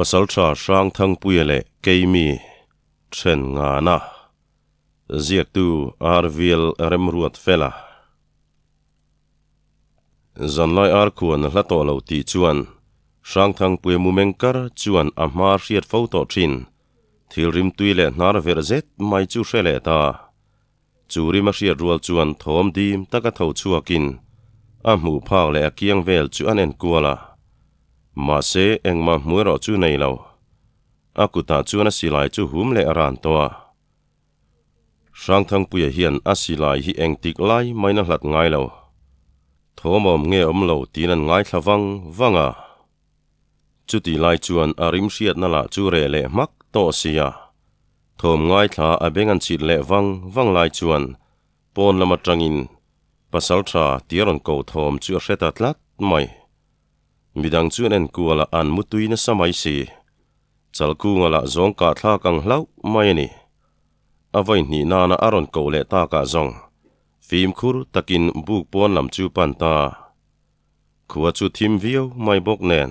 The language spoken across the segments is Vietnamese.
pasal tra sang thang puile keimi chen nga na. Ziak tu arvil remruat fela. Zan lai ar khuan hla to lo ti chuan. Sang thang pui mu mengkar chuan a ma riat to thin thil rim tuile nar ver zet mai chu hrele ta. Chu rim a riat rual chuan thom dim taka tho chuakin a mu phak le a kiang vel chu anen kuala ma se eng ma mu ro chu nei lo a ku ta chu na silai chu hum le aran to sang thang pui hian a silai hi eng tik lai mai na hlat ngai lo thomom nge om lo tinan ngai thlavang wanga chu ti lai chuan a rim hriat na la chu re le mak to sia thom ngai thla a bengan chit le wang wang lai chuan pon lama tangin pasal tha tiaron ko thom chu hreta tlat mai midang chuan en kuala an mutui na samai si. Chalku ngala zong ka thla kang hlau mai ni. Avai ni na na aron ko le ta ka zong. Phim khur takin buk pon lam chu pan ta. Khuwa chu thim viau mai bok nen.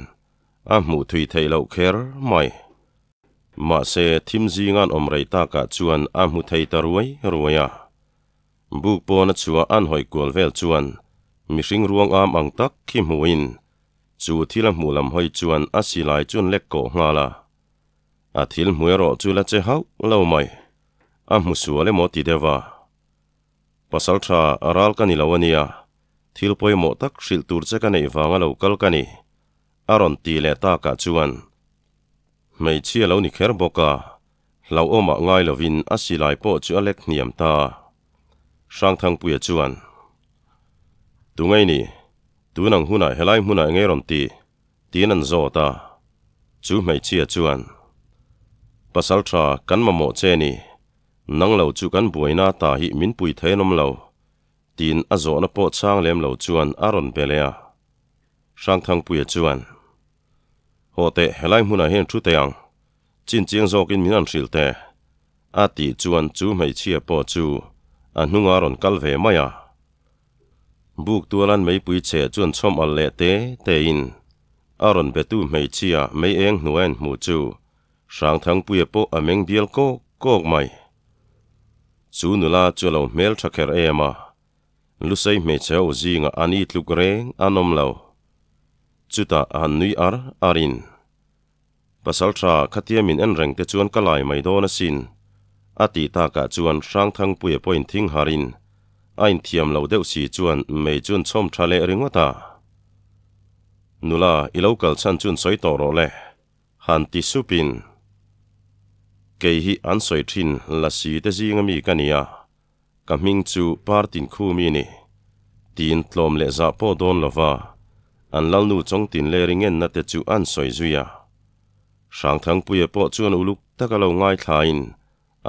A mu thui thei lo kher mai. Ma se thim ji ngan om rei ta ka chuan a mu thei tar ruai ruaya buk pon chua an hoi kol vel chuan. Mihring ruang am ang tak khi muin chu thila mulam hoi chuan a silai chun lek ko ngala a thil muero chu la. Che hau lo mai a mu suale mo ti dewa pasal tha aral kani lawania thil poi mo tak hril tur che ka nei lo kal kani aron ti le ta ka chuan mei chia lo ni kher boka lau oma ngai lovin asilai po chu alek niam ta. Sang thang puya chuan tu ni tu nang huna helai huna ngai ron ti tin an zo ta. Chu mei chia chuan. Pasal tra kan ma mo che ni. Nang lo chu kan buaina ta hi min pui theinom lo tin a zo na po chang lem lo chuan aron belea sang thang pui chuan. Ho te, helai huna hen thu te ang. Chin chiang zo kin min an hril te. A ti chuan chu mai chia po chu. A hnunga ron kal ve maya buk tualan mấy bụi che chuan chom ở le te te in. Aron be tu mấy chia mấy eng nuôi mu chu. Sang thang puya e po a meng bial ko, kok mai. Chu nula chu lo mel thakher ema lusai me cheu zinga ani tluk reng anom lo chuta an nui ar, arin. Pasal tra khatia min en reng te chuan kalai mai do na sin. Ati ta ka chuan sang thang pui e in thing harin ain thiam lo deuh si chuan mei chuan chom thale ringwata nula ilokal chan chun soi to ro le. Han ti supin ke hi an soi thin, la si te zinga mi kania ka ming chu partin khu mi ni. Tin tlom le za po don lova an lal nu chong tin le ringen na te chu an soi zuya sang thang puye po chuan uluk takalo ngai thlain.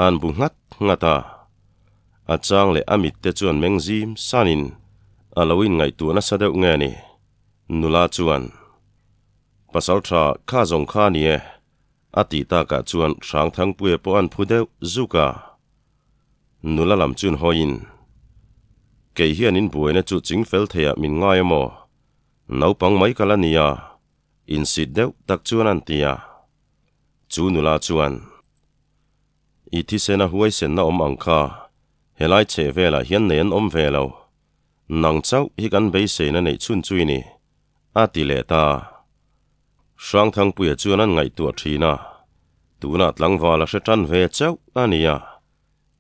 An bu ngat ngata a chang le amit te chuan mengzim sanin. Alawin ngai tu na sadeu nge ni. Nula chuan. Pasal tha kha zong kha ni e. Ati ta ka chuan sang thang pue po an phudeu zuka. Nula lam chun hoin. Ke hian in buina chu ching fel theya min ngai mo naupang mai kala nia in sit deu tak chuan an tia chu nula chuan. Ithi sena huai sen na om ang kha helai che vela hian nen om velo nang chau hi kan bei se na nei chun chui ni. A ti le ta. Sang thang puya chuan an ngai tu thina tuna tlang wala hre tan ve chau ania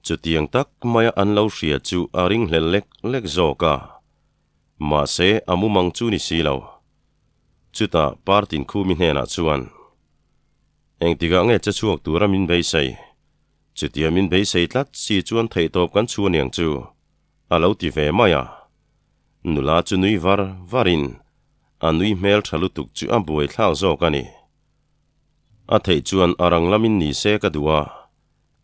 chu tiang tak maya an lo hria chu a ring hlel lek lek zo ka. Ma se amu mang chu ni si lo chuta partin khu mi hena chuan. Eng tiga nge học chuak tura min bei sei. จุดเดียมินไปใส่ลัดสีจวนไทยตอบกันชัวเนียงจูอาเลาติเวมายานุลาจุนุยวาร์วารินอานุยเมลทะลุตุกจูอับวยท้าวโจกันีอาไทยจวนอารังลามินนีเซกัดัว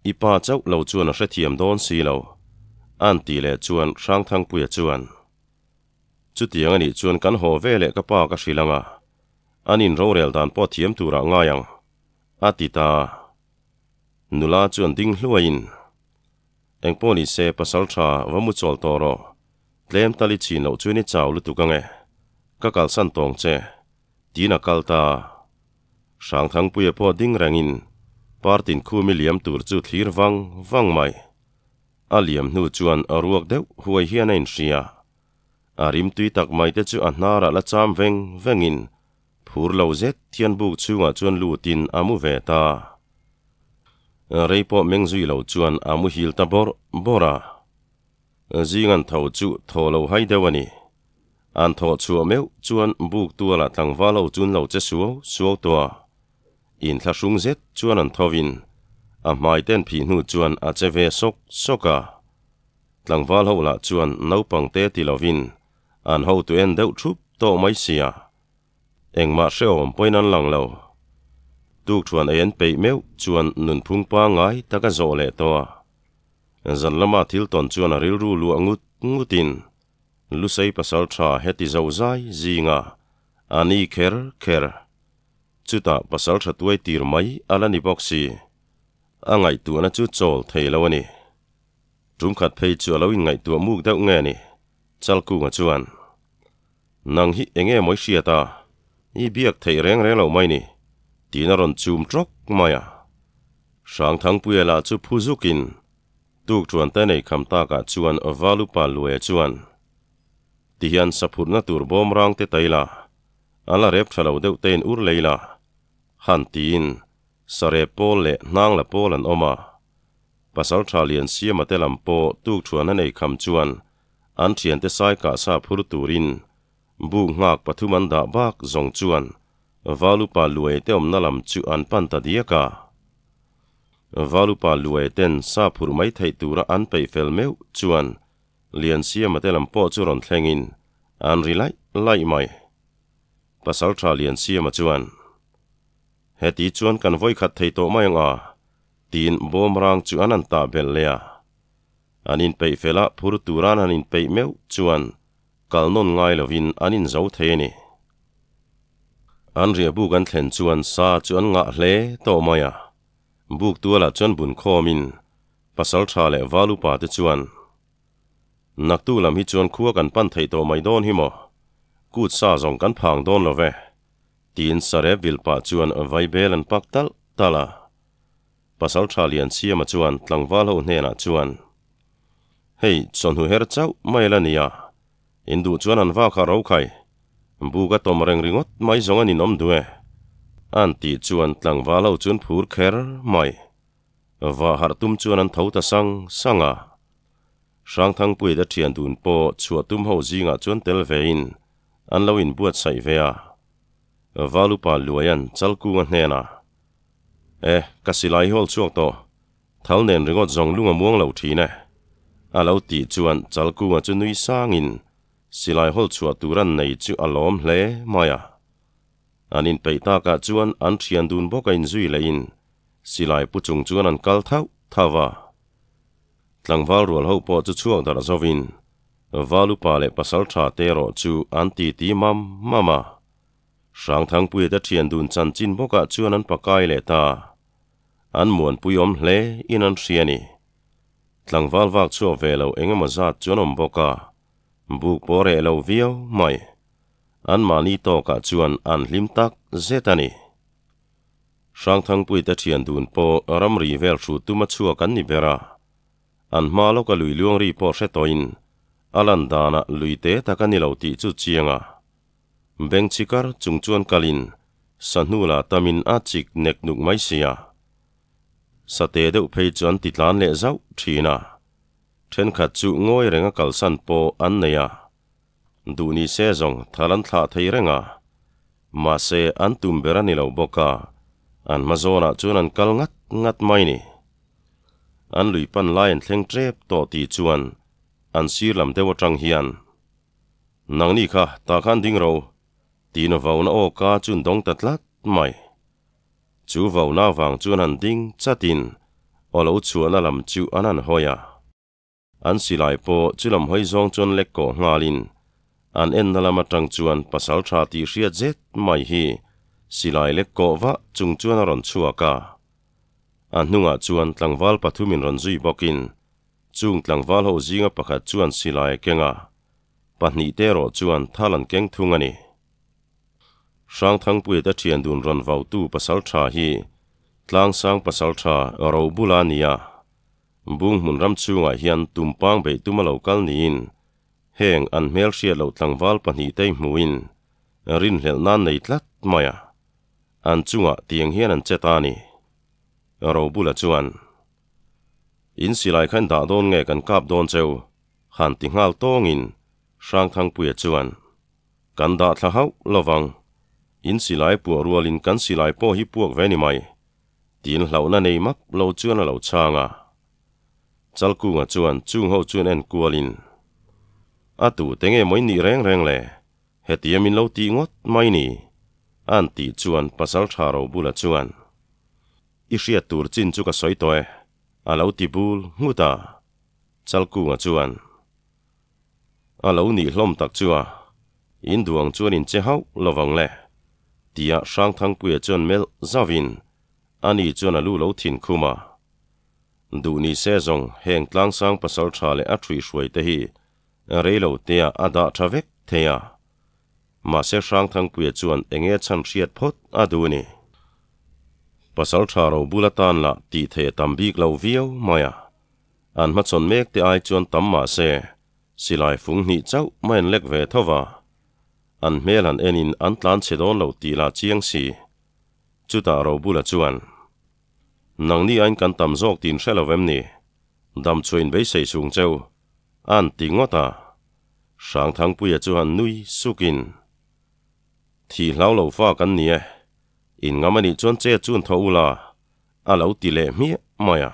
อีปาเจ้าเราจวนเสถียมโดนสีเราอันตีเลจวนช่างทางปุยจวนจุดเดียงอันนี้จวนกันโหเวเลกป้ากสิลังอ่ะอันนินโรเรลดานปอเทียมตัวร่างยังอาติตา chu nula chuan ding hluain. Eng se pasal tha chol toro tlem tali chin lo chuani chaw lu tukange ka kal san tong che. Tina kalta sang thang puya po ding rangin partin khu mi liam tur chu thlir wang wang mai. A nu chuan a ruak huai hian in ria a tui tak mai te chu a ah la cham veng vengin phur lo zet, thian buk chunga chuan lu tin amu ve ta meng zui lo chuan amu hil ta bor bora. Zingan thau chu tho lo hai dewani. An tho chu meu chuan buk tu la tlang va lo chun lo che suo suo to in thla sung zet chuan an thovin a mai ten phi nu chuan a che ve sok, soka. Tlang va lo la chuan no pang te ti lovin an ho tu en deuh thup to mai sia. Eng ma seo om lang lo tuk chuan ayan pe meu, chuan nun phung pa ngai, taka zo le to. Zan lama thil ton chuan a ril ru lu angut ngutin lu sei pasal tha heti zo zai zinga ani kher kher. Chuta pasal tha tuai tir mai alani boxi angai tu na chu chol thei lo ani. Tum khat phei chu lo ngai tu muk deuh nge ni chal ku nga chuan. Nang hi enge moi sia ta. I biak thei reng reng lo mai ni tina ron chum trok maya. Sang thang puya la chu phuzukin tuk chuan ta nei kham ta ka chuan avalu pa lue chuan. Ti hian sapur na tur bom rang te taila ala rep thalo deuh ten ur leila han tin sare pol le nang la pol an oma. Pasal thalian siam atelam po tuk chuan nei kham chuan. An thian te sai ka sa phur turin bu ngak pathuman da bak zong chuan valupa lue te om nalam chu an pan ta diaka valupa lue ten sa phur mai thai tura an pei fel meu chuan. Lian sia matelam po chu ron thlengin an ri lai mai. Pasal tha lian sia ma chuan. Heti chuan kan voi khat thei to mai nga tin bom rang chu an ta bel lea. Anin pei fela phur turan anin pei meu chuan. Kalnon ngai lovin anin zo the ni. อันเรียบุกันเห็นชวนซาชวนงะเล่โตมายาบุกตัวละชวนบุญโคมินปัสสาวะเลวาลุปาติชวนนักตู้ลำฮิจวนคั่วกันปั้นไทยโตไม่โดนหิมะกูดซาจงกันพังโดนละเวตีนสระวิลปาชวนไวเบลันปักตัลตาลาปัสสาวะเลียนเสียมาชวนตั้งวาลหุ่นเนาชวนเฮ้ยชนหูเฮรเจ้าไม่ละเนี่ยอินดูชวนอันว่าคาราไข่ bu buka tom reng ringot mai zonga ni nom due an ti chuan tlang walo chuan phur kher, mai. Va har tum chuan an thau ta sang, sanga. Sang thang pui da thian dun po, chua tum ho zinga chuan tel ve in. An lo in buat sai ve a. Valu pa luayan chal ku nga hena. E ka silai hol chuak to. Thal nen ringot zong lunga muang lo thi ne. A lo ti chuan chal ku nga chu nui sangin si lai hol chua turan nei chu alom hle maya. Anin peita ka chuan an thian dun boka in zui le in. Si lai pu chung chuan an kal thau thawa tlangwal rual ho po chu chuang dar zovin valu pa le pasal tha te ro chu an ti ti mam, mama. Sang thang pui ta thian dun chan chin boka chuan an pakai le ta. An muan puyom hle in an hriani tlangwal wak chu velo engemaw zat chuan om boka bu pore lo viau mai an mani to ka chuan an lim tak zetani sang thang pui ta thian dun po ram ri vel thu tuma chua kan ni bera an ma lo ka lui luang ri po se toin. Alan dana lui te takani lo ti chu chianga beng chikar chung chuan kalin sanhula tamin a chik nek nuk mai sia sa te deuh phei chuan titlan le zau thina then khat chu ngoi renga kalsan po an neya duni se zong thalan thấy thei renga ma se an tum berani lo boka an mazona chun an kal ngat ngat mai ni an lui pan lain thleng trep to ti chuan an sir lam dewa tang hian nang ni kha, ta khan ding ro ti no vau na o ka chun dong tatlat mai. Chu vau na wang chun an ding chatin olo chuan a lam chu anan hoya อันสิลายโปจิลำห้อยจองจนเล็กโกงาลินอันเอ็นนลามาจังจวนปัสาลชาติเรียเจ็ไม่ฮีสิลายเล็กโกวะจุงจวนรอนชัวกาอันนุงอาจวนตลังวาลปัทุมินรอนซุยบอกินจุงตลังวาลหอิงะปะขัดจวนสิลายเกงาปัหนีเตโรจวนทาลันเกงทุงอันิสางทังปุยตะเทียนดุนรอนวาวตูปัสาลชาฮีตลางสางปัสาลชาอรบุลานียา bung mun ram chunga hian tumpang be tumalo kal niin heng an mel sia lo tlangwal pani te muin rin hlel nan nei tlat maya an chunga tiang hian an chetani ro bula chuan in silai khan da don nge kan kap don cheu han ti ngal tongin sang thang pui chuan kan da thla hau lowang in silai pu rualin kan silai po hi puak veni mai tin hlau na nei mak lo chuan lo changa chalku nga chuan, chung ho chuan en kualin atu à, tenge moi ni reng reng le hetiamin lo ti ngot mai ni an à, ti chuan pasal tharo bula chuan. I hria tur chin chu ka soi toe a à, lo ti bul nguta chalku nga chuan. A lo ni hlom tak chua. In duang chuan in che hau lovang le tia sang thang puya chuan mel, zavin. Ani chuan a lu lo thin khuma du ni se zong heng tlang sang pasal tha le a thui hruai te hi. Re lo tia ada thavek theya ma se sang thang puya chuan enge chan riat phot a du ni. Pasal tha ro bulatan la ti the tambik lo Vio maya an ma chon mek te ai chuan tam ma se. Silai phung ni chau main lek ve thova an mel an enin an tlan chedon lo ti la chiang si. Chu ta ro bula chuan nang ni anh kan tam zok tin shelovem ni. Dam chuin be sei chung cheu. An ti ngota sang thang puya chuan nui sukin thi lau lo fa kan ni e. In ngamani chuan che chun tho ula a lo ti le mi maya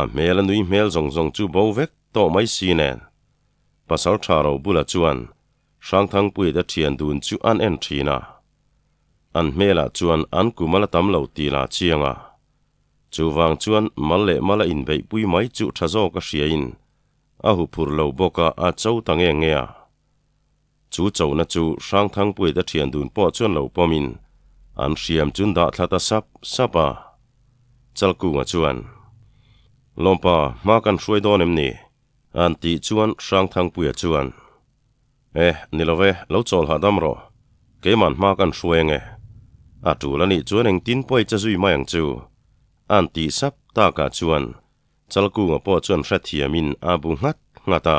a. Mel nui mel zong zong chu bo vek to mai si nen. Pasal bù bula chuan. Sang thang pui da thian dun chu an en thina an mela chuan an kumala tam lo ti la chianga chu wang chuan mal le mala in vei pui mai chu thazo ka hria in a hu phur lo boka a chau tange ngea chu chau na chu, sang thang pui da thian dun po chuan lo pomin an hriam chun da thlata sap sapa chalku nga chuan. Lompa ma kan hruai donem ni. An ti chuan, sang thang pui chuan. Eh nilove lo chol ha dam ro. Ke man ma kan hruenge a tu la ni chuan eng tin poi cha zui mai ang chu an ti sap ta ka chuan. Chalku nga po chuan hra thiamin a bu ngat ngata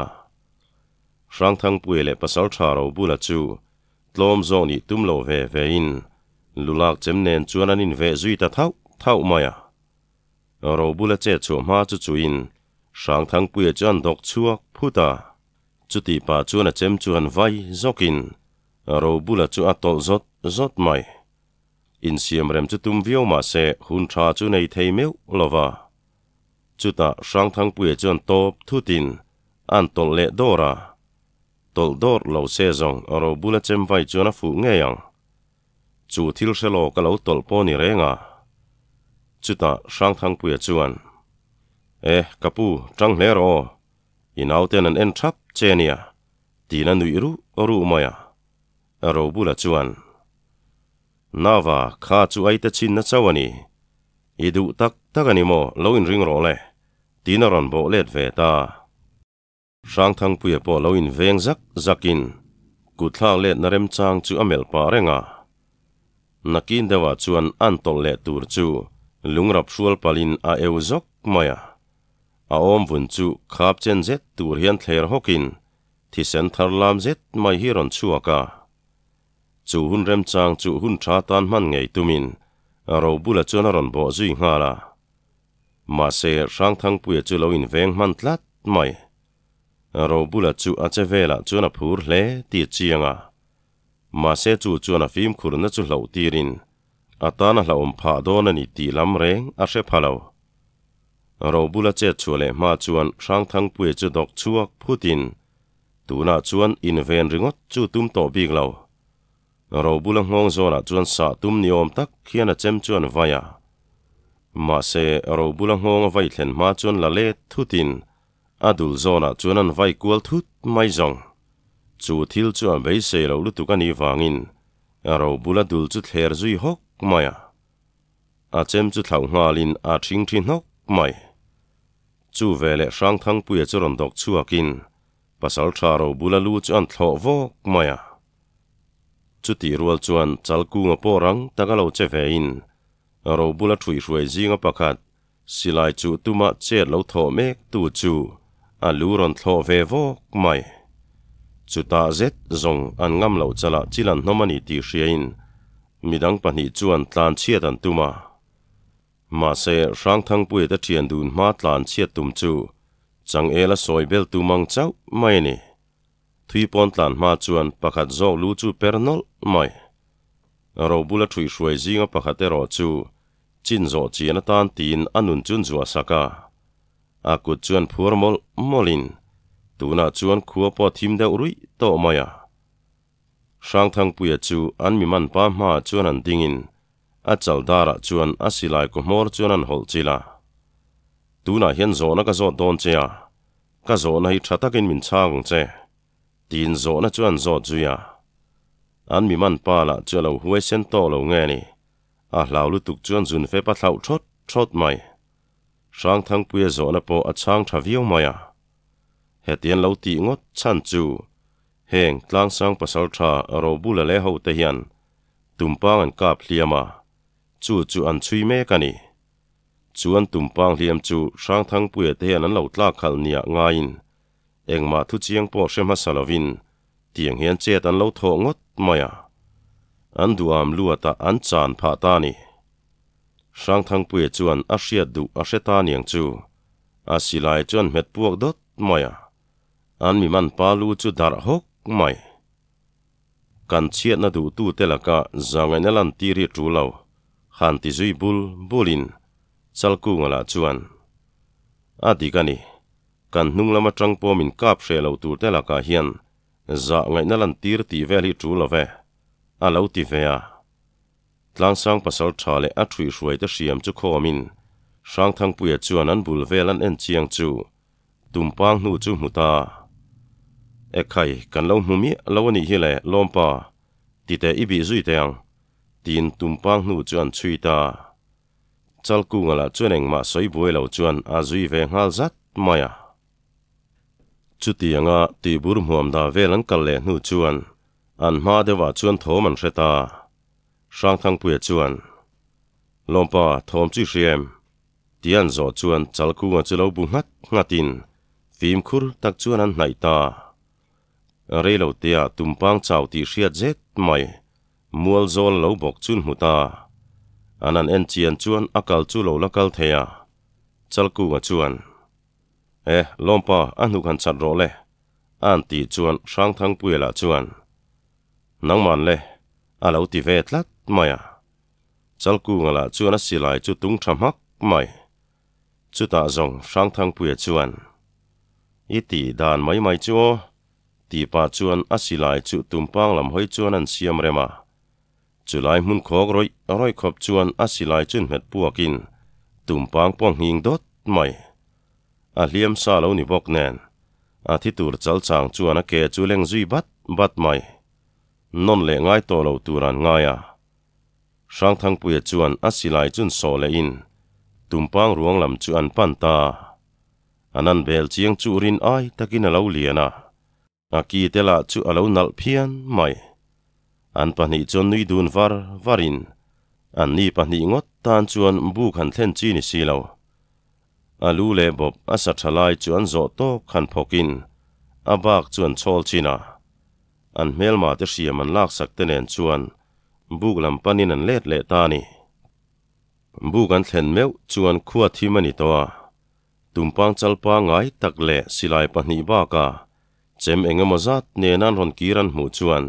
rang thang pui le pasal tha ro bula chu. Tlom zoni tum lo ve ve in. Lulak chem nen chuan an in ve zui ta thau thau maya ro bula che chu ma chu chu in. Rang thang pui chuan dok chuak phuta chu ti pa chuan a chem chuan vai zokin ro bula chu atol zot zot mai in siam rem chu tum vio ma se hun tha chu nei thei meu, lova. Chu ta sang thang pui chon top thu tin, an tol le dora. Tol dor lo se zong ro bula chem vai chona fu nge yang. Chu thil shelo ka lo tol po ni renga. Chu ta sang thang pui chuan. Eh kapu tang le ro. In auten an en trap chenia tina nui ru ru maya. Aro bula chuan. Nava ข้าจูไอตะชินนะเจ้าวนี่อีดูตักตักนิโมเลวินริงรอเลยตีนรอนโบเลดเวตาช่างทั้งปุยปอเลวินเวงซักซักินกุทางเลดนเรมจางจูอเมลปาเรงานักินเดวาจวนอันตอลเลตูร์จูลุงรับชวลปาลินอาเอวซอกมายาอาอมวุนจูคาบเจนเซตตูรเฮียนเทลฮอกินที่เซนทรัลลามเซตไม่ฮิรอนชัวกา nawa kha chu ai ta chin na chawani idu tak takani mo lo in ring ro le tina ron bo let ve ta sang thang puya po lo in veng zak zakin ku thlang let na rem chang chu amel pa renga nakin dewa chuan an tol le tur chu lungrap shual palin a eu zok maya a om vun chu khap chen zet tur hian thler hokin thi sen thar lam zet mai hi ron chuaka chu hun rem chang chu hun tha tan man ngei tumin a ro bula chona ron bo zui nga la. Ma se rang thang puya chu lo in veng man tlat mai. A ro bula chu a che vela chuna phur hle ti chianga ma se chu chuna phim khur na chu lo tirin atana la om pha don ani ti lam reng a she phalo ro bula che chule ma chuan sang thang pui chu dok chuak phutin tuna chuan in ven ringot chu tum to big lo ro bula ngong zona chuan sa tum niom tak khian a chem chuan vaya ma se ro bula ngong vai thlen ma chuan la le thutin adul zona chuan an vai kual thut mai zong chu thil chuan bei se lo lu tu ka ni wangin ro bula dul chu thler zui hok maya a chem chu thlau ngalin a thing thin hok mai. Chu vele sang thang puya chu ron dok chuakin pasal tharo bula lu chu an thlo vok maya chu ti rual chuan chalku nga porang takalo che ve in ro bula thui hruai zinga pakhat. Silai chu tuma che lo tho mek tu chu. A luron thlo ve vô mai. Chú ta zet zong an ngam lo chala chilan nomani ti hriain. Midang pani chuan tlan chiat an tuma. Ma se rang thang pui ta thian dun ma tlan chiat tum chu. Chang ela soi bel tu mang chau mai ni thui pon tlan ma chuan pakhat zo lu chu pernol mai ro bula thui hruai zinga pakhat ero chu chin zo chiana tan tin, anun chun zua saka a ku chuan phurmol molin tuna chuan khua po thim da urui to maya sang thang puya chu an mi man pa ma chuan an dingin a chal dara chuan a silai ko mor chuan an hol chila tuna hian zo na ka zo don chea ka zo na hi thatakin min chang che. Tin zo na chuan zo chuya an mi man pa la chu lo huai sen to lo nge ni a hlau lu tuk chuan zun fe pa thlau thot thot mai sang thang puya zo na po a chang tha viu maya he tian lo ti ngot chan chu heng tlang sang pasal tha ro bula le ho te hian tumpang an kap hliama chu chu an chui me kani chuan tumpang hliam chu sang thang puya te hian an lo tla khal nia nga in engma thu chiang po shem ha salovin tiang hian che tan lo tho ngot maya an duam luata an chan pha ta ni. Sang thang puya chuan a hriat du a hreta niang chu. A silai chuan met puak dot maya an mi man pa lu chu dar hok mai. Kan chiat na du tu te laka zangai na lan ti ri tru lo han ti zui bul bulin chal ku ngala chuan. A di kani kan hnung lama tang po min kap hre lo tur te laka hian. Za ngai na lan tir ti vel hi tru lo ve. A lo ti ve a. Tlang sang pasal thale a thui hruai te hriam chu kho min. Sang thang puya chuan an bul vel an en chiang chu. Tumpang nu chu muta e khai kan lo mi, lo ni hi le lompa ti te ibi zui te ang. Tin tumpang nu chuan chui ta. Chal ku ngala chuan mà xoay soi boi lo chuan a zui ve ngal zat maya chu ti anga ti bur muam da velan kal le nu chuan. An ma de wa chuan tho man ta sang thang pu chuan. Lompa thom chi riem tian zo chuan chal ku nga chu lo bu ngat ngatin. Phim khur tak chuan an nai ta. Rei lo tia tumpang chau ti hriat zet mai. Mual zol lo bok chun huta anan en chian chuan akal chu lo lakal theya chalku nga chuan. Eh, e lompa anu kan chat ro le. An ti chuan sang thang puela chuan. Nangman le. Alo ti ve tlat maya chalku nga la chuan a silai chu tung tham hak mai. Chu ta zong sang thang puya chuan. Iti dan mai mai chu. Ti pa chuan a silai chu tumpang lam hoi chuan an siam rema chulai mun khok roi roi khop chuan a silai chun het puakin tumpang pong hing dot mai. A liam sa lo ni bok nen a thi tur chal chang chuan a ke chu leng zui bat bat mai non le ngai to lo turan ngaya sang thang puya chuan a silai chun so le in tumpang ruang lam chu an pan ta anan bel chiang chu rin ai takin a lo liana a ki te la chu a lo nal phian mai an pahnih chuan nui dun var varin an ni pahnih ngot tan chuan bu khan thlen chi ni si lo อาลูเลบบอาสัทลายจวนโจโตขันพกินอาบากจวนโชลชินาอันเมลมาเตเสียมันลากสักเตเนนจวนบุกลำปนินันเลดเลตานีบุกันเห็นเมวจวนขวดที่มันนี่ตัวตุมปังจัลปางไงตักเละสิลายปนิบากาเจมเองมาจัดเนนันรอนกีรันหูจวน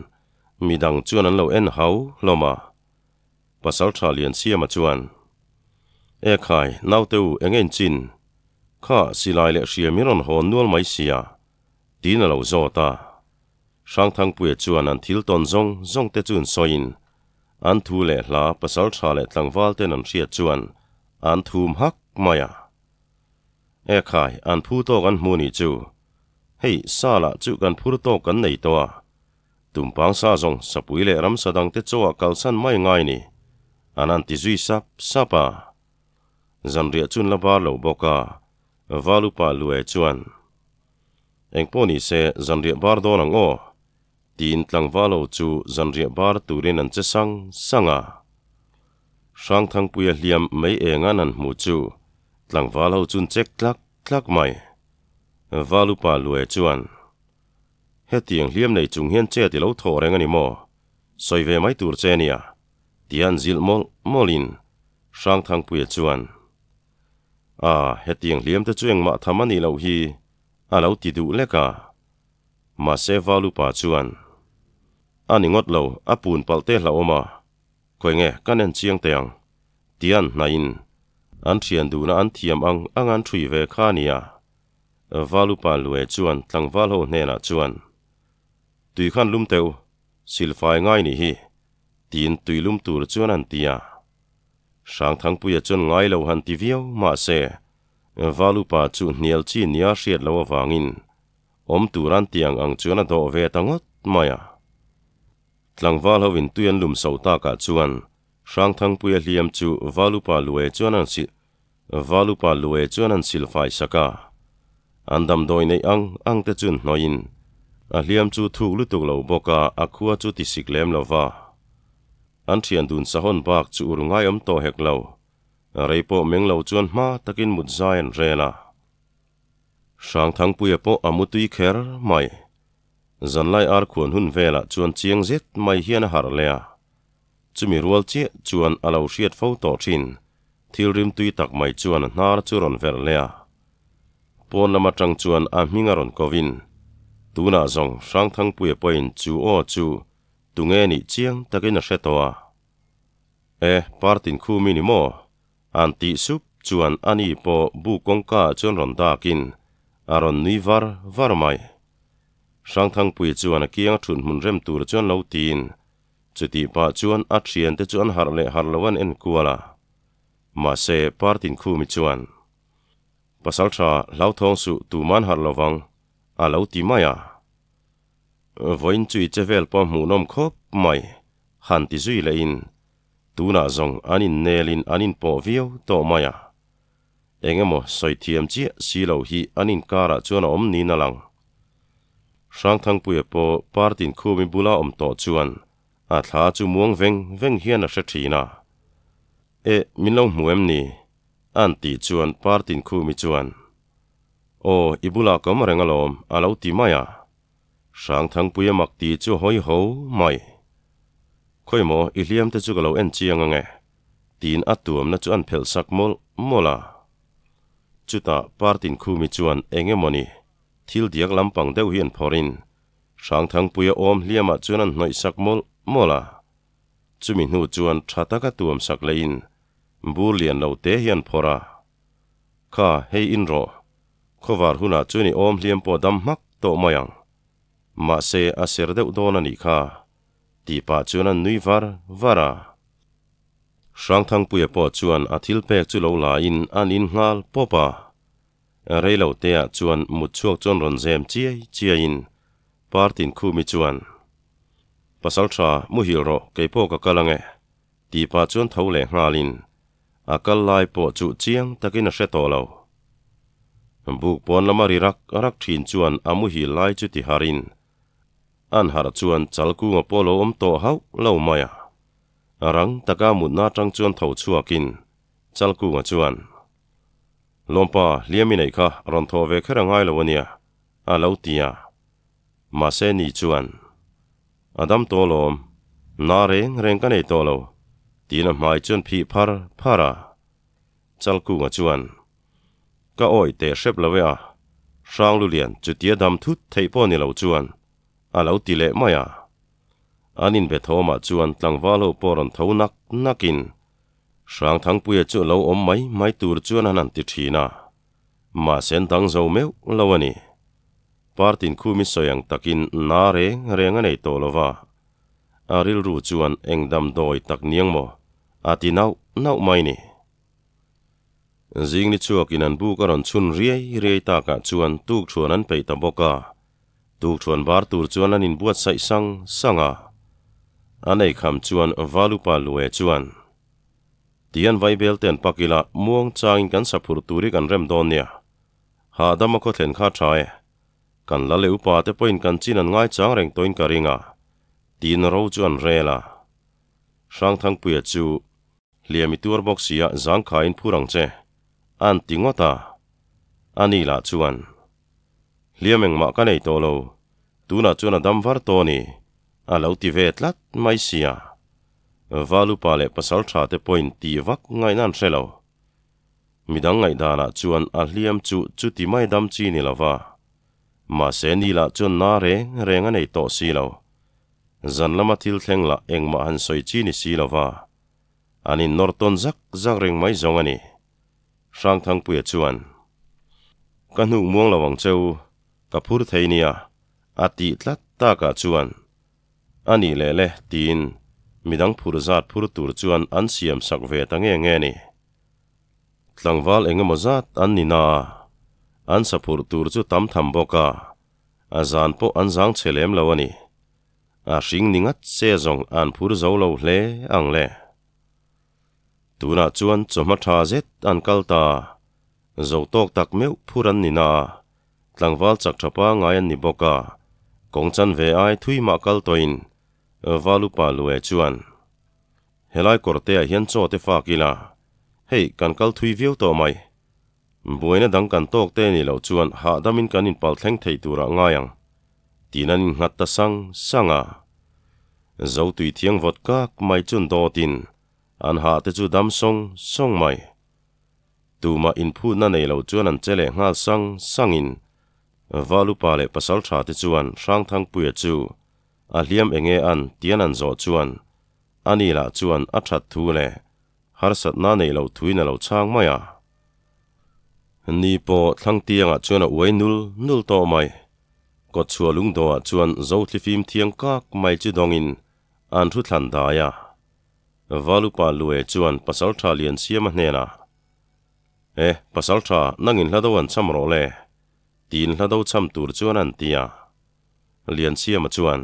มีดังจวนนั้นเลวเอ็นเฮาลมาภาษาทาเลียนเสียมาจวนเอข่ยนาวเตวเองเอ็นจิน alu le bob a sa thalai chuan zo to khan phokin a bak chuan chol china an mel ma te hriam an lak sak te nen chuan buk lam panin an let le ta ni buk an thlen meu chuan khua thimani towa tumpang chalpa ngai tak le silai pahnih ba ka chem engemaw zat ne nan ron kiran mu chuan mi dang chuan an lo en hau hloma pasal tha lian siam a chuan e khai nau teu engen chin kha silai le hria mi ron hon nual mai sia. Tin a lo zo ta. Sang thang pui chuan an thil ton zong zong te chun soin an thu le hla pasal tha le tlangwal ten an hria chuan an. Thum hak maya e khai, an phu to kan mu ni chu. Hei sala chu kan phur to kan nei to a. Tumpang sa zong, sa puile ram sa dang te chowa kalsan mai ngai ni. Anan ti zui sap sapa zan ria chun la bar lo boka valu pa lu e chuan. Eng po ni se zan ria bar do nang o tin tlang valo chu zan ria bar turin an che sang sanga à. sang thang puya liam mai e ngan an mu chu. Tlang valo chun chek tlak tlak mai lúc pa lue chuan. He tiang liêm nei chung hian che à. ti lo tho reng ani mo soi ve mai tur che nia tian zil mol molin. Sang thang puya chuan. အာဟက်တီယံလျမ်တကျွင်းမထမနီလောဟီအလောတီဒူလက်ကမဆေဗာလူပါချွမ်အနိငတ်လောအပူန်ပလ်တဲလောမခွေငဲကနန်ချီယံတယံတီယန်နိုင်အန်ထီယန်ဒူနာအန်ထီယမ်အန်အငန်ထရီဝဲခါနီယာဗာလူပါလွေချွမ်တန်ဗာလောနဲနာချွမ်တီခန်လုံတဲဆီလ်ဖိုင်ငိုင်းနီဟီတီန်တီလုံတူရချွမ်အန်တီယာ sáng thang puya chuan ngai lo han ti viau ma se. Valu pa chu nial chi nia hriat lo awangin om turan tiang ang chuan a do ve tangot, maya. Tlangwal ho in tuyan lum so ta ka chuan. Sáng thang puya hliam chu valupa lue chuan an si valupa lue chuan an sil fai saka. Andam doi nei ang ang te chun noin a hliam chu thu lu tuk lo boka, a khuwa chu ti sik lem lo wa an thian dun sa hon bak chu ur ngai om to hek lo. Reipo meng lo chuan ma takin mut zain rela sang thang puya po amutui kher mai. Zan lai ar khuan hun vela chuan chiang zet mai hian har lea. Chumi rual che chuan alo hriat fo to thin. Thil rim tui tak mai chuan hnar chu ron ver lea. Pon lama tang chuan a hminga ron kovin tuna zong sang thang puya poin chu o chu. ตุงเอนี่เจียงตะกินเสตัวเอปาร์ตินคูมินิโมอันติสุบจวนอันนี้ปอบุกงกาจนรอนดากินอารอนนิวาร์วาร์ไม่สังทังปุยจวนเกียงชุนมุนเริ่มตัวจวนเลวตีนจุติปาจวนอัดเชียนแต่วนหารเลหารลวันเอ็นกัวละมาเซปาร์ตินคูมิจวนภาษาชาเล่าทองสุตูมันฮาร์เลวังอาเลาตีมายา voin chui chevel pa mu nom khop mai. Han ti zui le in. Tu na zong anin nelin anin po vio to maya. Engemo soi thiam chi si lo hi anin kara chuan om ni na lang. Sang thang puya e po partin khu mi bula om to chuan. A thla chu muang veng veng hian a na. E min lo muem ni. An ti chuan partin khu mi chuan. O ibula kom rengalom alo ti maya sang thang puya mak cho chu hoi ho mai khoi mo, i liam te chu galo ăn chiang nge tin atuam na cho an phel sak mol mola chuta partin khu mi chuan enge moni thil diak lampang deuh hian phorin sang thang puya om liama chuan an hnoi sak mol mola chumi hnu chuan cái tuồng sak lein bur lian lo té hian phora kha hei in ro. Khowar huna chuni om hliam po dam mak to mayang ma se a ser deuh don ani kha. Ti pa chuan an nui var, vara. Sang thang puya po chuan a thil pek chu lo la in, an in ngal popa rei lo te a chuan mut chuak chuan ron zem chiai chia in. Partin khu mi chuan. Pasal tha, mu hil ro lăng po ka kalange ti pa chuan tho le ngalin a kal lai po chu chiang, takin a hre to lo. Buk pon lama ri rak rak thin chuan a mu hi lai chu ti harin an har chuan chalku nga polo om to hau lo maya à. arang taka mut na tang chuan tho chuakin chalku nga chuan. Lompa liami nei kha ron tho ve khera ngai lo wania à. a lo tia à. ma se ni chuan. Adam to lom na reng reng ka nei to lo. Tina mai chuan phi phar phara chal ku nga chuan. Ka oi te shep lo ya sang lu lian chu tia dam thut thei po ni lo chuan a lo ti anh maya. Anin be thoma chuan tlang walo poron tho nak in sáng tháng puya chu lâu om mai mai tur chuan an ti thina. Mà sen tang zo meu lawani partin khumi soyang takin na re renga nei to lova aril ru chuan engdam doi tak niang mo. Ati nau nau mai ni. Zing ni chuak in an bu karon chun riai riai ta ka chuan tuk chuan an pei ta boka. ตูกชวนบาร์ตูจวนนั้นอินบวชใส่สังสังอะอันไหนคำจวนวาลุปาลุเอจวนเตียนไวเบลเตียนปักิละม่วงจางกันสับผุรตูริกันเริ่มโดนเนี่ยหาดามาก็เห็นข้าชายกันละเลวปาเตปอยนกันจีนันง่ายจางแรงตัวอินการิงอะตีนเราจวนเรล่ะช่างทั้งเปียจูเลียมิตัวบอกเสียจางขายนผู้รังเจอันติงวตาอันนี้ละจวน chuan liameng ma ka nei to lo tuna chuna dam var to ni a lo ti vet lát mai sia. Valu pale pasal tha te point ti vak ngai nan shelo midang ngai dana chuan a hliam chu chu ti mai dam chi ni lova ma se ni la chun na re, renga nei to si lo zan lama thil thleng la eng ma han soi chi ni si lova ani norton zak zak reng mai zong ani. Sang thang puya chuan. Kan hu muang lawang cheu kapur theinia ati tlat ta ka chuan. Ani le le, tin. Midang phur zat phur tur chuan an siam sak ve ta nge nge ni. Tlangwal engemaw zat an ni na. An sapur tur chu tam tham boka azan po an zang chelem lo ani a hring ningat se zong an phur zo lo hle ang le. Tuna chuan choma tha zet an kalta zo tok tak meu phuran ni na tlangwal chak thapa ngai an ni boka kongchan ve ai thui ma kal toin. E valu pa lue chuan. Helai korte a hian cho te fa kila hei, kan kal thui viu to mai. Buaina dang kan tok te ni lo chuan ha damin kan in pal thleng thei tura ngayang tinan in ngat ta sang sanga zo tui thiang vot kak mai chun do tin. An ha te chu dam song song mai. Tu ma in phu na nei lo chuan an chele ngal sang sangin valu pale pasal tha te chuan sang thang puya chu. A hliam enge an, tian an zo chuan. Ani la chuan, a that thu le. Har sat na nei lo thui na lo chang maya ni po thlang tiang a chuan a uai nul nul to mai. Ko chua lung do a chuan zo thli phim thiang kak mai chu dongin an thu thlan da ya. Valu pa lue chuan, pasal tha lian siam a hnena e eh, pasal tha nangin hlado an cham ro le tin hlado cham tur chuan an tia. Lian siam a chuan.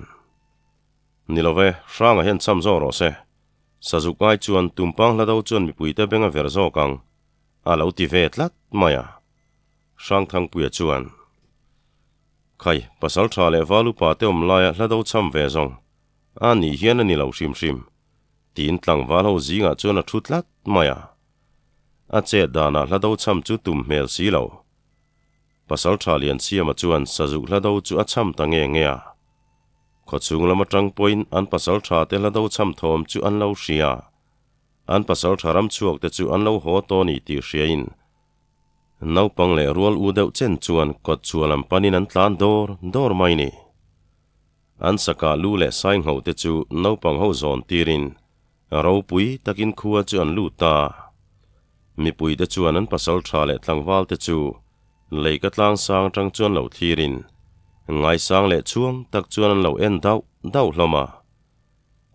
Nilove hranga hian cham zo ro se. Sazuk ngai chuan tumpang hlado chuan mi puite benga ver zo kang. A lo ti ve tlat maya. Sang thang puya chuan. Khai, pasal tha le valu pa te om laia hlado cham ve zong. A ni hian ani lo shim shim tin tlang wal ho zinga chuan a thutlat maya. A che dana đâu cham chu tum mel si lo. Pasal tha lian siama chuan sazuk hlado chu a cham ta nge nge a kho chung lama tang point an pasal tha te hlado cham thom chu an lo shia an pasal tharam chuak te chu an lo ho to ni ti hria in nau pang le rual u deuh chen chuan kot chualam panin an tlan dor dor mai ni an saka lu le sai ngho te chu nau pang ho zon tirin ro pui takin khua chu an lu ta mi pui te chuan an pasal tha le tlangwal te chu เลยก็ตั้งสางจังจวนเหล่าทีรินไงสางเละช่วงตักจวนเหล่าเอ็นเดาเดาละมา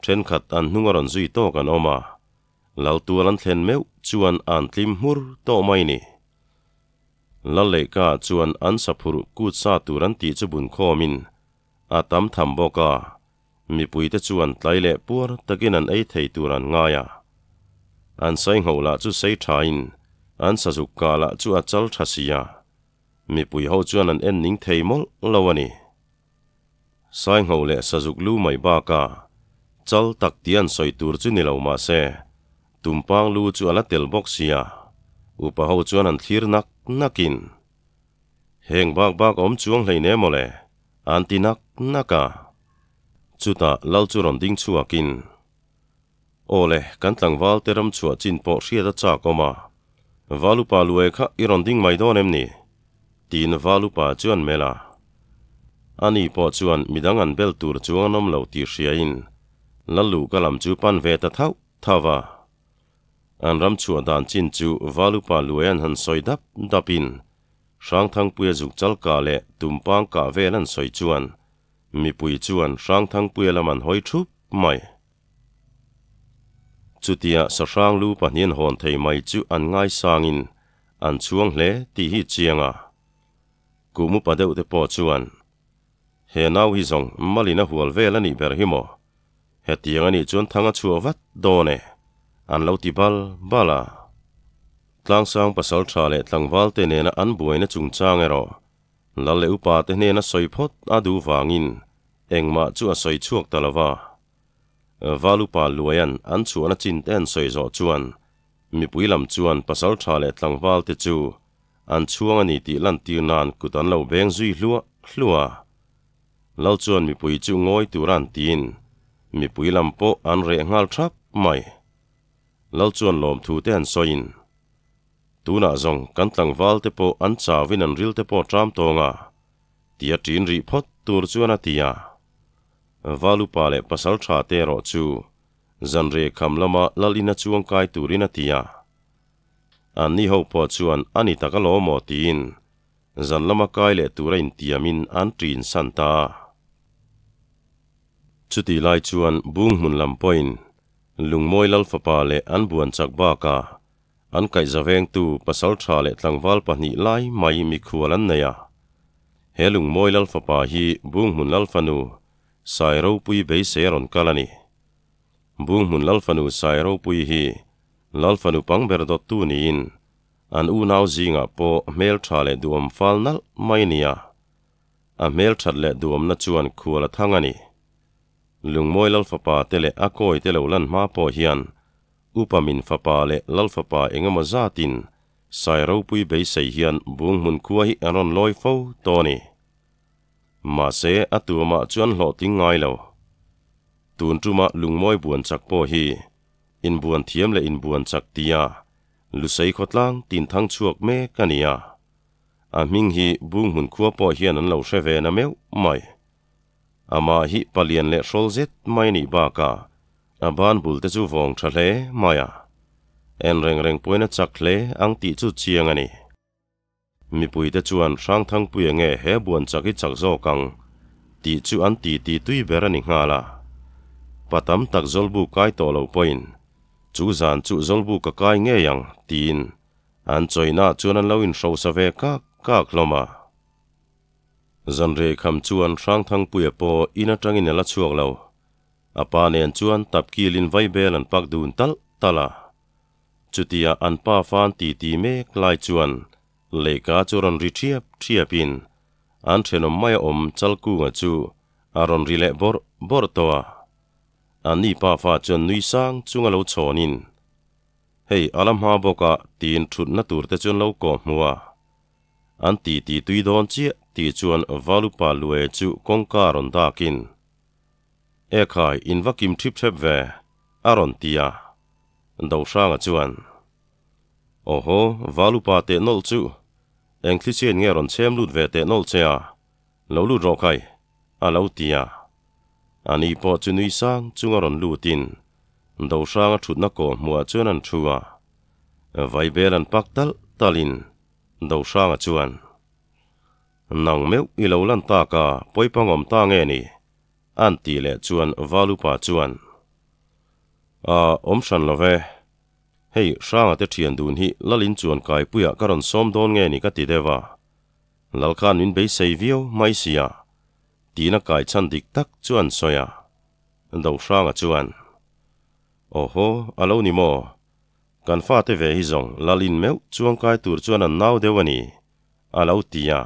เช่นขัดอันนุ่งอรอนซุยโตกันออกมาเหล่าตัวลันเทนเมวจวนอันทิมหุรโตไม่นี่ละเลยก็จวนอันสับรุกูดซาตุรันตีจบุนข้อมินอาตามทำบอกามีปุยตะจวนไตเละปัวตะกินันไอเทยตุรันงายาอันไซงหัวละจุไซทายนอันสัจุกกาละจุอัจฉรทศยา mi pui ho chuan an en ning thei mol ani. Sai ngho le sa juk lu mai ba ka. Chal tak tian soi tur chu ni lo ma se. Tumpang lu chu ala tel box sia. Upa ho chuan an thlir nak nakin. Heng bak bak om chuang hlei ne mole anti nak naka. Chuta lal chu ron ding chuakin ole kan tlang wal teram chua chin po hria da cha koma valu pa lue kha iron ding mai don em ni tin valu pa chuan mela. Ani po chuan midang an bel tur chuang nom lo ti hria in. Lalu kalam chu pan ve ta thau thawa an ram chua dan chin chu valupa luan han soi dap dapin sang thang puya zuk chal ka le tumpang ka velan soi chuan. Mi pui chuan sang thang puya laman hoi thup mai. Chutia sa sang lu pa nien hon thei mai chu an ngai sangin an chuang hle ti hi chianga. Kumu pa deuh te po chuan he nau hi zong malina hual velani ber himo he tiangani chuan thanga chua vat done an lo ti bal bala tlang sang pasal tha le tlang wal te ne na an buai na chung chang ero la le upa te ne na soi phot adu wangin engma chu a soi chuak talawa valu pa luayan an chu na chin ten soi zo chuan mi puilam chuan pasal tha le tlangwal te chu อันช่วงอันนี้ตีลันตีนานกุดันเราแบงซุยลัวลัวเราจวนมีปุยจุงอยตุรันตีนมีปุยลำโปอันเรงาลทัพไม่เราจวนลมทูเตนซอยนตูน่าจงกันตังวัลเตโปอันชาววินันริลเตโปจามตงาเตียจีนรีพดตูรจวนนาตียาวาลุปาเลปัสลชาเตโรจูจันเรคำละมาลลินาจวงกายตูรินาตียา an chuang ani ti lan ti nan kutan lo beng zui hlua hlua lo chuan mi pui chu ngoi turan tin mi pui lam po an re ngal thap mai lo chuan lom thu ten soin tuna zong kan tlang wal te po an cha win an ril te po tram tonga tia tin ri phot tur chuan atia valu pa le pasal tha te ro chu zan re kham lama lalina chuang kai turin atia an ni ho po chuan ani taka lo mo tin zan lama kai le turain tiamin an trin santa chuti lai chuan bung mun lam point lungmoi lal fapa le an buan chak ba ka an kai zaveng tu pasal tha le tlangwal pahnih lai mai mi khualan neya he lungmoi lal fapa hi bung mun lal fanu sai ro pui be seron kalani bung mun lal fanu sai ro pui hi lal fanu pang ber dot tu ni in an u nau zinga po mel tha le duam fal nal mai nia a mel that le duam na chuan khuala thangani lung moi lal fapa tele akoi tele ulan ma po hian upamin fapa le lal fapa engama zatin sai ro pui be sei hian bung mun khuwa hi anon loi fo toni ma se atu ma chuan lo ting ngai lo tun tu ma lung moi buan chak po hi in buồn thiếm là in buồn chak tia. Lu sei khotlang tin thang chuak me kania a ming hi bung mun khuwa po hian an lo hre na meu, mai. Ama hi palian le sol zet, mai ni ba ka. A ban bul te chu vong tha le maya en reng reng poina chak le, ang ti chu chiang ani mi pui te chuan sang thang pui nge he buan chaki chak zo kang. Ti chu an ti ti tui berani ngala. Patam tak zolbu kai to lo chú chu chú chu bu cả cái nghe yang, tin. An choina chú an lâu in sâu sa ve ka ka kloma. Zan re kham chuan sang thang puya po ina tangin la chuak lo. Apa nen chuan tap kilin vai bel an pak dun tal, tala. Chutia an pa fan ti ti me klai chuan. Le ka churon ri thiap thiapin an thenom mai om chal ku nga chu. Aron ri le bor bor อันนี้ป้าฟ้าจนนุยสร้างจุงเราโชนินเฮ้ยอารมณ์ฮาบกะตีนชุดนัตูรแต่จนเราก่อมัวอันตีตีตุยดอนเจียตีจวนวาลุปาลุเอจุกงการอนตากินเอคายอินวักิมทริปเทบเวอารอนตียาดาวช่างจวนโอ้โหวาลุปาเตนอลจุเอ็งคลิเชียนเงรอนเชมลุดเวเตนอลเชียเราลุดรอใครอาเราตียา towa an ni pa fa chuan nui sang chunga lo chonin hei alam ha boka tin thut na tur te chuan lo ko hmuwa an ti ti tui don chia ti chuan valupa lue chu kongkaron dakin e khai in vakim thip thep ve aron tia do sanga chuan oho valupa te nol chu engli chen nge ron chem lut ve te nol chea lo lu ro khai a lo tia ani po chu nui sang chunga ron lutin do sanga thut na ko mua chuan an thua vai belan paktal talin do sanga chuan nang meu i lo lan ta ka poi pangom ta nge ni an ti le chuan valu pa chuan a om shan lo ve hei sanga te thian dun hi lalin chuan kai puya karon som don nge ni ka ti dewa lal khan min be sei vio mai sia tina kai chan dik tak chuan soya. Do sanga chuan. Oho alo ni mò, kan pha te về hi zong. Lalin meu chuang kai tur chuan an nau dewani alo tia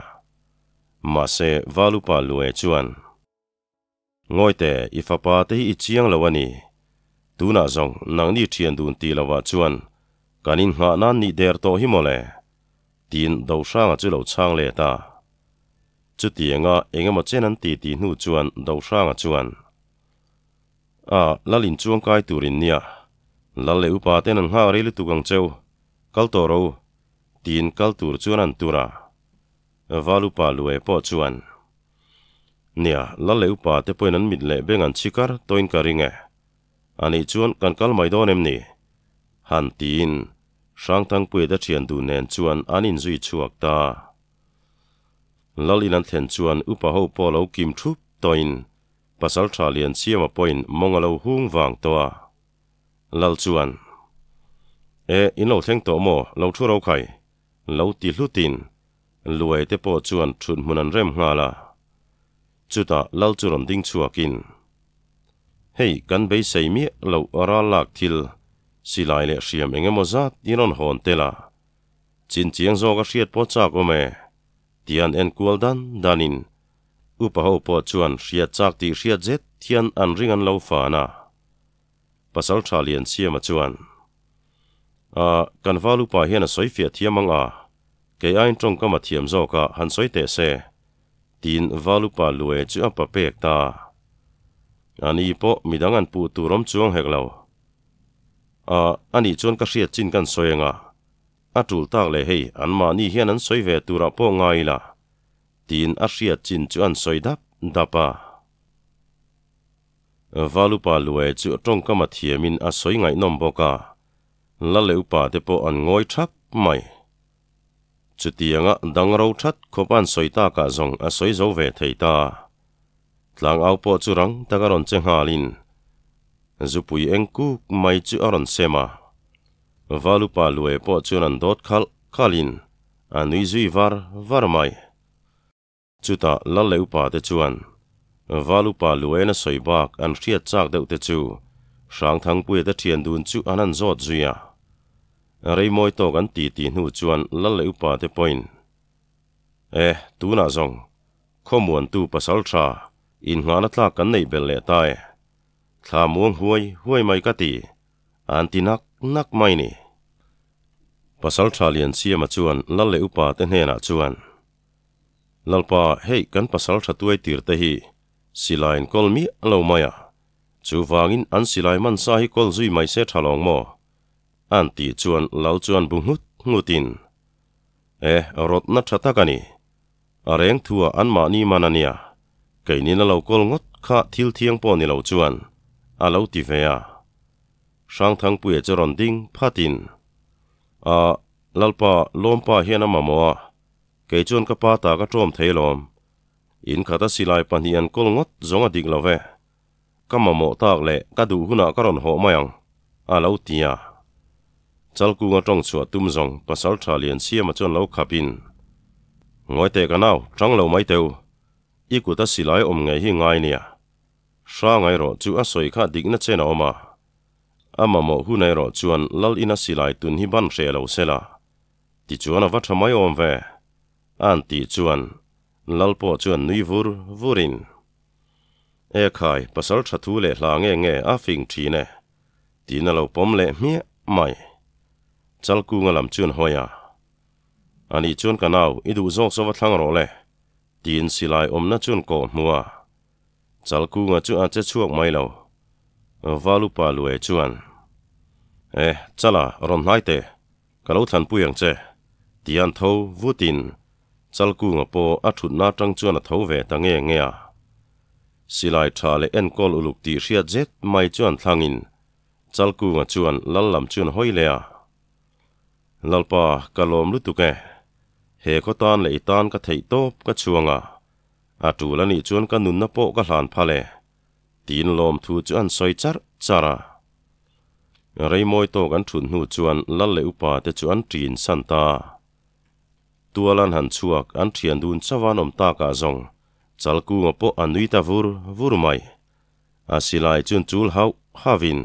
mà se valupa lue chuan. Ngoi te i fapa hi i chiang lo ani. Tu na zong nang ni thian dun ti lawa chuan. Kanin nga nan ni der to hi mole tin do sang chu lo chang le ta chu ti nga enga ma chen an ti ti nu chuan do sang chuan a lalin chuang kai turin nia lal le upa ten an ha re lu tu gang cheu kal to ro tin kal tur chuan an tura valupa lue po chuan nia la leu pa te poin an mit le beng an chikar toin ka ringe ani chuan kan kal mai don em nè, han tin sang tang pui chuyển thian du nen chuan anin duy chuak ta in lan thlen chuan upa ho po lo kim thup toin. Pasal tha lian siama poin mongalo hung wang toa. Lal chuan. E in lo theng to mo, lo thu ro khai. Lo ti hlutin luai te po chuan thun mun an rem nga la. Chuta lal churon ding chuakin hei, kan bei sei mi lo ara lak thil. Silai le hriam engemaw zat inon hon tela chin chiang zo ka hriat po cha ko me tian en kualdan danin. Upa ho po chuan hriat chak ti hriat jet thian an ring an lo fa na. Pasal tha lian siama chuan. A, kan valu pa hian a soi fia thiamang a. Ke ain trong kama thiam zo ka han soi te se. Tin valu pa lue chu apa pek ta. Ani po midangan pu turom chuang heklo a, ani chuan ka hriat chin kan soenga a tul tak le hei, an ma ni hian an soi ve tura po ngai la. Tin a hriat chin chu an soi dap dapa valupa lue chu tong kama thiamin a soi ngai nom boka la leupa te po an ngoi thak mai. Chu tianga dang ro that khopan soi ta ka zong a soi zo ve thei ta. Tlang au po chu rang tagaron cheng halin zupui engku mai chu aron sema valupa lue po chu nan dot khal khalin anui zui var var mai. Chuta lalle upa te chuan. Valupa luena soibak an ria chak deuh te chu. Sang thang pui te thian dun chu anan zot zuya rei moi to kan ti ti hnu chuan lalle upa te point eh tu na zong. Khomuan tu pasal tha. In ngana tla kan nei bel le tai. Thla muang huai huai mai ka ti. An ti nak nak mai ni pasal tha lian siama chuan lal le upa te hna chuan lalpa hei kan pasal thatuai tir te hi silain kol mi alo maya à? chu wangin an silai man sa hi kol zui mai se thalong mo an ti chuan lal chuan bung hut ngutin e rot na thata kani areng à thua an ma ni manania à? keinin alo kol ngot kha thil thiang po ni lo chuan alo ti veya sang thang puye choron ding phatin à lalpa, lompa hian ama mo ke chuan ka pa ta ka trom thelom in khata silai panian kol ngot zonga dik love kama mo tak le, ka du huna karon ho mayang. A lo tia. Chal ku nga tong chua tum zong, pasal thalian siam chon lo khapin. Ngoi te ka naw chang lo mai teu. I ku ta silai om ngai hi ngai nia. Sha ngai ro chu a soi kha dik na chen oma. Ama mo hu nai ro chuan lal ina silai tun hi ban hre lo sela ti chuan a va thamai om ve an ti chuan lalpo chuan nui vur vurin e khai pasal tha thu le hla nge nge a fing thi ne ti na lo pom le mi mai chal ku ngalam chuan hoya ani chuan kanau idu zong so wa thlang ro le tin silai om na chuan ko muwa chal ku nga chu a che chuak mai lo valupa lue chuan e eh, chala, ron hai te. Kalau than puyang che. Tian tho vutin chal ku nga po a thut na tang chuan a tho ve ta nge nge a silai tha le en kol uluk ti hriat jet mai chuan thlangin chal ku nga chuan lal lam chuan hoi le a lalpa kalom lu tu he ko tan le tan ka thei top ka chuanga. A tu la chuan ka nun na po ka hlan phale tin lom thu chuan soi char chara. Rei moi to kan thun nu chuan lal le upa te chuan trin san ta tualan han chuak an thian dun chawan om ta ka zong. Chalku ngo po anui ta vur vur mai. A silai chun chul hau, havin.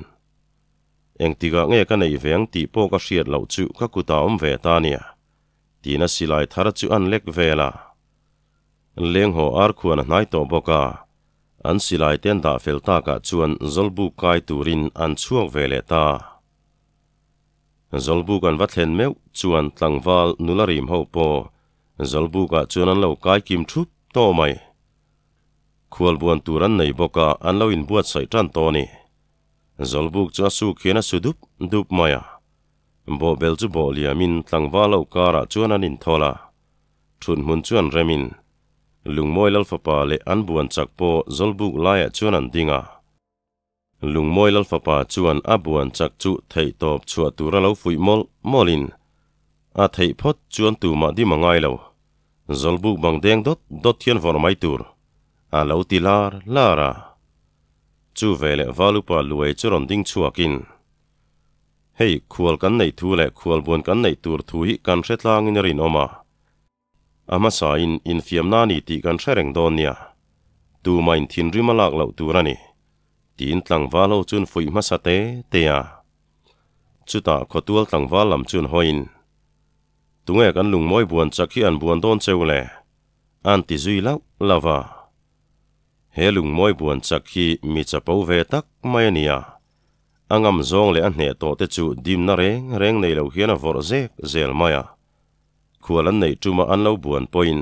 Eng tiga nge ka nei veng ti po ka hriat lo chu ka kuta om ve ta nia. Tina silai thara chu an lek vela. Leng ho ar khuan nai to boka an silai ten da fel ta ka chuan zolbu kai turin an chuak vele ta. Zolbu kan vathen meu, chuan tlangwal nularim ho po. Zolbu ka chuan an lo kai kim thup to mai. Khual buan turan nei boka an lo in buat sai tan to ni. Zolbuk cha su khena sudup dup maya bo bel chu bo liamin tlangwal lo kara chuan an in thola. Thun mun chuan remin lungmoi lal fa pa le an buan chắc po zolbuk laia chuan an dinga. Lung moi lal fa pa chuan a buan chak chu thei top chua tura lo fui mol, molin. A thei phot chuan tu ma di mangai lo. Zolbuk bang deng dot dot thian vor mai tur. A lo ti lar lara chu vele valu pa luai churon ding chuakin hei, khual kan nei thu le, khual buan kan nei tur thu hi kan hretlang in rin oma ama sa in in fiam na ni ti kan hrengreng don nia. Tu main thin rimalak lo turani tin tlang valo chun fui ma sa te te a chuta khotual tlang valam chun hoin tunge kan lung moi buan chakhi an buan don cheu le. An ti zui lau lava he lung moi buan chak hi mi chapo ve tak mai ania angam zong le an hne to te chu dim na reng reng nei lo hian a vor zek, zel maya khualan nei tuma an lo buan poin.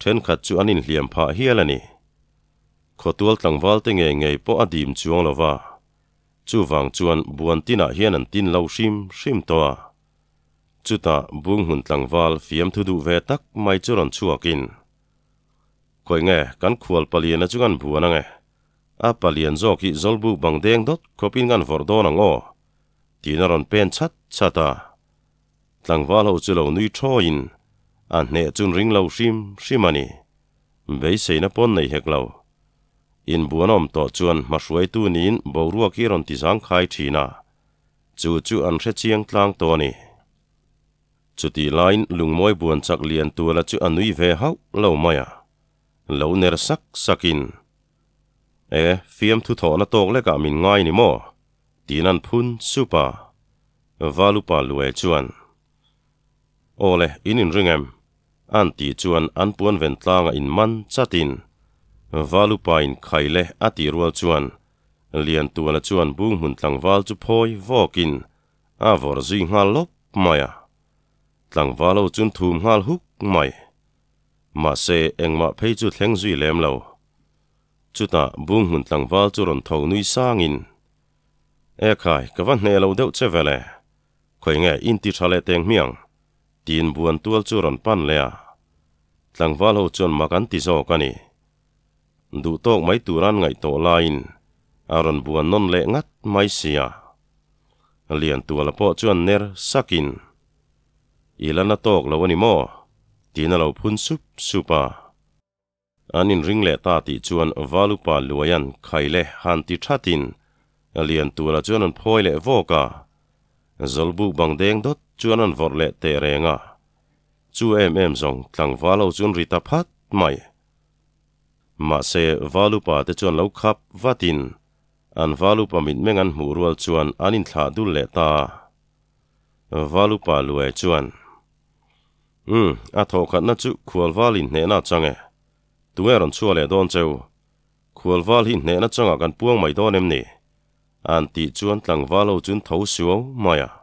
Then khat chu anin hliam pha hialani khotual tlangwal te nge ngei po adim chuang lova chu wang chuan buan tina ah hian an tin lo shim shim toa. Chuta bung hun tlangwal fiam thu du ve tak mai churon chuakin koi nge, kan khual palian achungan buan ange. A palian zo ki zolbu bang deng dot kopin gan vordon ango. Tinaron pen chat chata tlangwal ho chulo nui thoin an ne chun ring lo shim shimani bei seina pon nei hek lo in buanom to chuan ma hruai tu nin borua ki ron ti zang khai thina chu chu an hre chiang tlang to ni chu ti line lungmoi buan chak lian tu la chu anui ve hau lo maya lo ner sak sakin e fiam thu tho na tok le ka min ngai ni mo tinan phun supa valupa lue chuan ole inin ringem an ti chuan an puan ven tlanga in man chatin valupain khaile ati rual chuan lian tuala chuan bung hun tlang wal chu phoi vokin a vor zi ngal lop maya tlang walo chun thum ngal huk mai ma se engma phei chu thleng zui lem lo chuta bung hun tlang wal chu ron tho nui sangin e khai ka van ne lo deuh che vele khoi nge in ti thale teng miang ตีนบวนตัวจูรอนปั้นเลยหลังว่าเราจนมากันติโซกันนี่ดูโตกไม่ตัวรันไงโตลายน์อารอนบวนนนเละงัดไม่เสียเลียนตัวละพ่อจวนเนรสักินอีลันตอกละวันนี้มอตีนเราพุ่นซุบซุปาอันนินริงเละตาติจวนวาลุปาลวยันไขเละหันติชัดินเลียนตัวละจวนนพอยเละโวกา zolbu bang deng dot chuan an vor le te renga chu em em zong tlang valo chun rita phat mai ma se valupa te chuan lo khap vatin an valupa mit mengan murual chuan anin thla dul le ta valupa lue chuan um a tho khat na chu khual valin ne na change tueron chua le don cheu khual val hin ne na changa kan puang mai don em ni an ti chuan tlang valo chun tho suo maya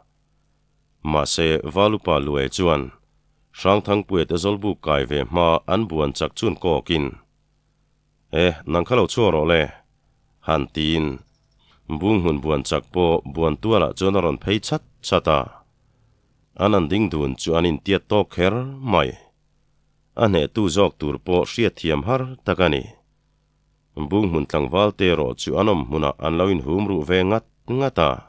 ma se valupa lue chuan. Sang thang puet te zolbu kai ve ma an buan chak chun ko kin e nang khalo choro le han tin bung hun buan chak po buan tuala chonaron phei chat chata anan ding dun chu anin tiat to kher mai ane tu jok tur po hriat thiam har takani bung hun tlang wal te ro chu anom huna an loin hum ru ve ngat ngata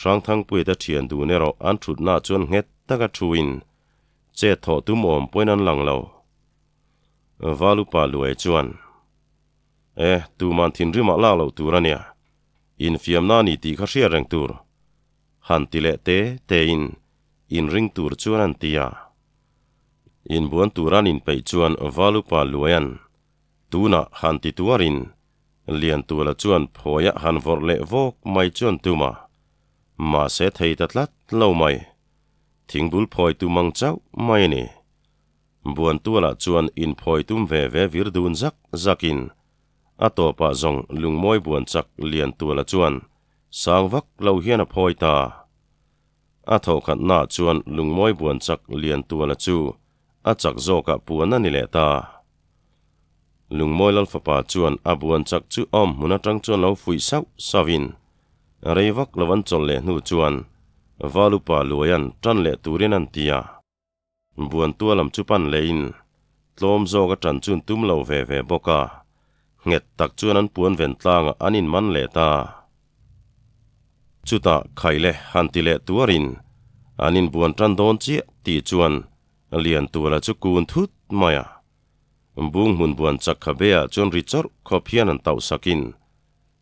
sang thang pui ta thian du ne ro an thut na chon nget taka thuin che tho tu mom poinan lang lo valu pa luai chuan. E tu man thin rima la lo tu rania in fiam na ni ti kha ria reng tur han ti le te te in. In ring tur chuan an tia in buan turan in pe chuan valu pa luayan tuna han ti tuarin lian tu la chuan phoya han vor le vok mai chuan tuma mà sẽ thấy se lát lâu mày. Thính thingbul phôi tu mong cháu mai nè. Buồn tu la chuan in phoi tum ve ve vir dun zak zakin ato bà zong lùng môi buồn chak liền tu la chuan sang vắc lâu hiên a phôi ta. A thổ khat na chuan lùng môi buồn chak liền tu la chu. A chak cả ka puan ani lệ ta. Lùng môi lal phà bà chuan a trăng chak lâu om sau tang chuan ไรวักลวันจลเลนูจวนวาลุปาลวยันจันเลตูเรนันตียบวนตัวลำจุปันเลอินลมโซกจันจุนตุมเลวเวเวบกาเง็ดตักจวนันปวนเวนตางอันินมันเลตาจุตาไขเลหันติเลตัวรินอันินบวนจันโดนเจียตีจวนเลียนตัวละจุกูนทุตมายบุงมุนบวนจักขเบียจนริจอร์คอพียนันเต่าสกิน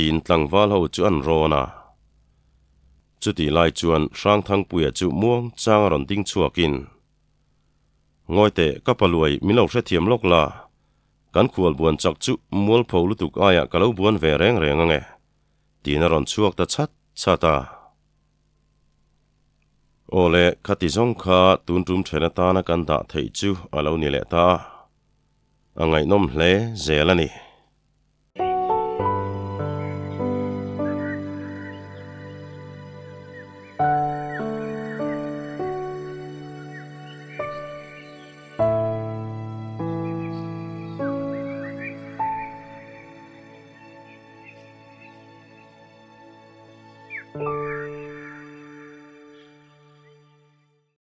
ta chu chu tin tlang wal ho chu an chu ti lai chuan thang puya chu muang chang ron ding chuakin ngoi te thiam lok la kan khual buan chak chu aya buan ve reng reng tin ron chuak ta chat chata ole khati zong kha tun tum thena ta na kan da thei chu alo ni le ta. Angai nom hle zelani